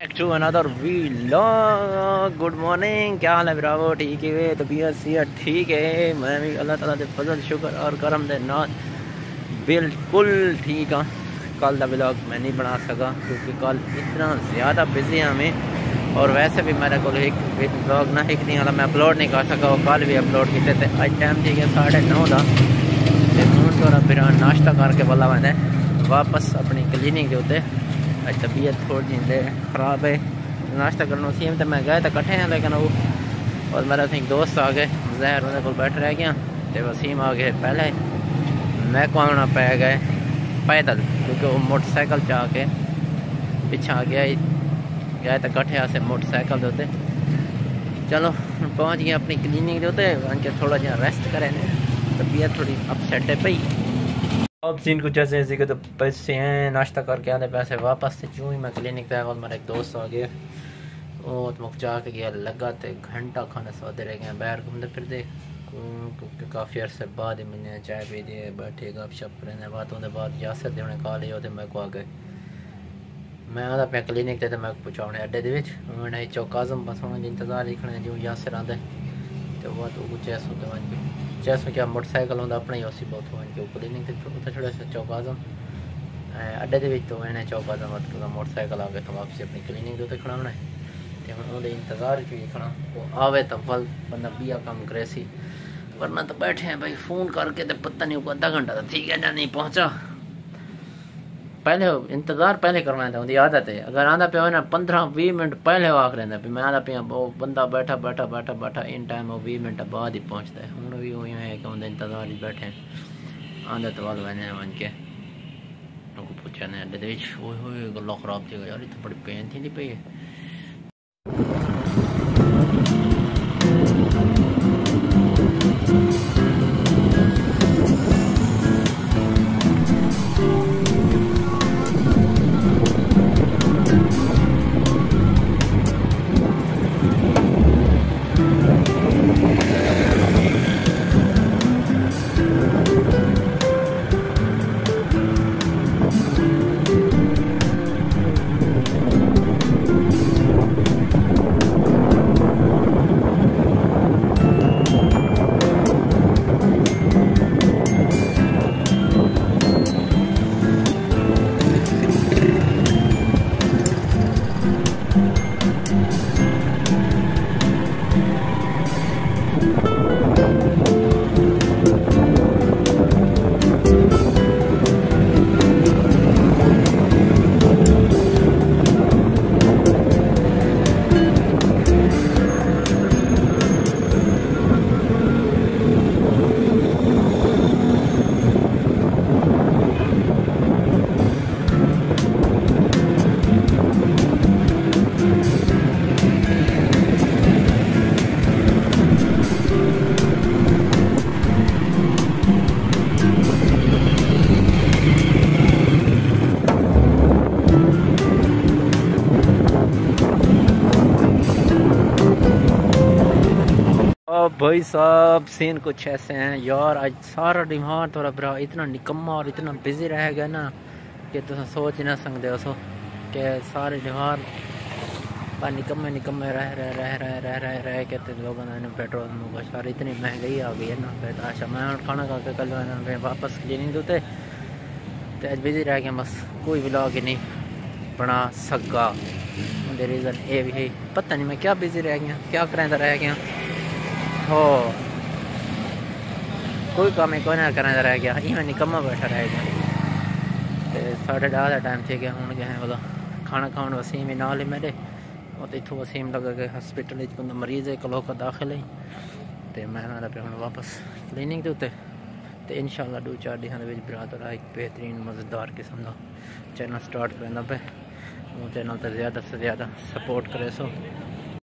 To another good morning क्या हाल है ब्रावो? ठीक है तबीयत सेहत ठीक है? मैं भी अल्लाह ताला दे फजल, शुक्र और करम दे नाल बिल्कुल ठीक हाँ। कल का ब्लॉग मैं नहीं बना सका क्योंकि कल इतना ज़्यादा बिज़ी हाँ मैं और वैसे भी मेरे को एक ब्लॉग ना एक दिन मैं अपलोड नहीं कर सका वो कल भी अपलोड किए थे। अज टाइम ठीक है साढ़े नौ का हूँ थोड़ा फिर नाश्ता करके बोला मैंने। वापस अपनी क्लीनिक के उत्ते। अज तबीयत थोड़ी जी खराब है नाश्ता करना वसीम तो मैं गए तो कट्ठे हैं लेकिन वो और मेरा एक दोस्त आ गए जहर उन्हें को बैठ रह गया तो वसीम आ गए पहले मैं को आना पै गए पैदल क्योंकि वो मोटरसाइकिल च आके पिछा गया गए तो कट्ठे से मोटरसाइकिल के उत्ते चलो पहुँच गए अपनी क्लीनिक के थोड़ा जहा रेस्ट करें तबीयत थोड़ी अपसैट है पई अब सीन कुछ ऐसे ऐसे कि तो पैसे हैं, नाश्ता करके आने पैसे वापस से चूँ ही मैं क्लिनिक पे आया मेरा एक दोस्त आ गया। वो तो मुख जा के गया, लगा तो घंटा खाने सौदे रह गए बाहर घूमते फिरते। क्योंकि काफ़ी अरसे बाद ही मैंने चाय पी दिए बैठे गप शप रहने बात होने बाद यासर दे उन्हें कहा लिया मैं को आ गए। मैं आता पे क्लिनिक ते मैं पूछा उन्हें अड्डे दे उन्हें चौक आज़म बस, उन्हें इंतज़ार लिखना जो यासर आंदे। तो वो तो कुछ ऐसा होते वन जैसे क्या मोटरसाइकिल होंगे अपना ही उसी बहुत हो इनके ऊपर। तो छोड़े से चौक आज़म अड्डे के तो इन्हें चौक आज़म मोटरसाइकिल आ गए तो वापसी अपनी क्लीनिक तो खड़ा होना है तो हम वो इंतज़ार च खड़ा वो आवे तो फल, बंदा बिया कम करे सी। वरना तो बैठे हैं भाई, फ़ोन करके तो पता नहीं वो अद्धा घंटा तो ठीक है ना, नहीं पहुँचा। पहले इंतज़ार पहले करवाया था उनकी आदत है। अगर आंदा पे ना, पंद्रह भी मिनट पहले वो आख भी मैं आंदा पे वो बंदा बैठा बैठा बैठा बैठा, इन टाइम वो भी मिनट बाद ही पहुँचता है। हूँ भी वही है कि उनका इंतज़ार ही बैठे आंदा तो वाल वह वन के उनको पूछा ने अड्डे गला खराब थी, यार इतनी बड़ी पेन थी नहीं है? भाई साहब सीन कुछ ऐसे हैं। यार, आज सारा दिमाग थोड़ा बरा इतना निकम्मा और इतना बिज़ी रह गया ना कि तुम सोच ना सकते हो। सो, कि सारे दिमाग पर निकम्मे निकम्मे रह रह रह रह रह रह रह के तो लोगों ने पेट्रोल सारी इतनी महँगाई आ गई है ना। फिर अच्छा मैं खाना खा के कल मैंने वापस क्लीनिंग देते तो आज बिज़ी रह गया बस। कोई ब्लॉग ही नहीं बना सका। रीज़न ये भी है। पता नहीं मैं क्या बिज़ी रह गया। क्या करें रह गया। हो। कोई काम ही, कोई ना करना रह गया। इवें निकम्मा बैठा रह गया। तो साढ़े डाह का टाइम थे गया हूँ है बोला खाना खान वसीम ही, नाल ही मेरे। और इतों वसीम लगा के हॉस्पिटल बंदा मरीज़ है कलो का दाखिल है। तो मैं ना पे हूँ वापस क्लीनिक के उत्ते। इन शाला दो चार दिन बरात रहा एक बेहतरीन, मज़ेदार किस्म का चैनल स्टार्ट करना पे वो चैनल तो ज़्यादा से ज़्यादा सपोर्ट करे सो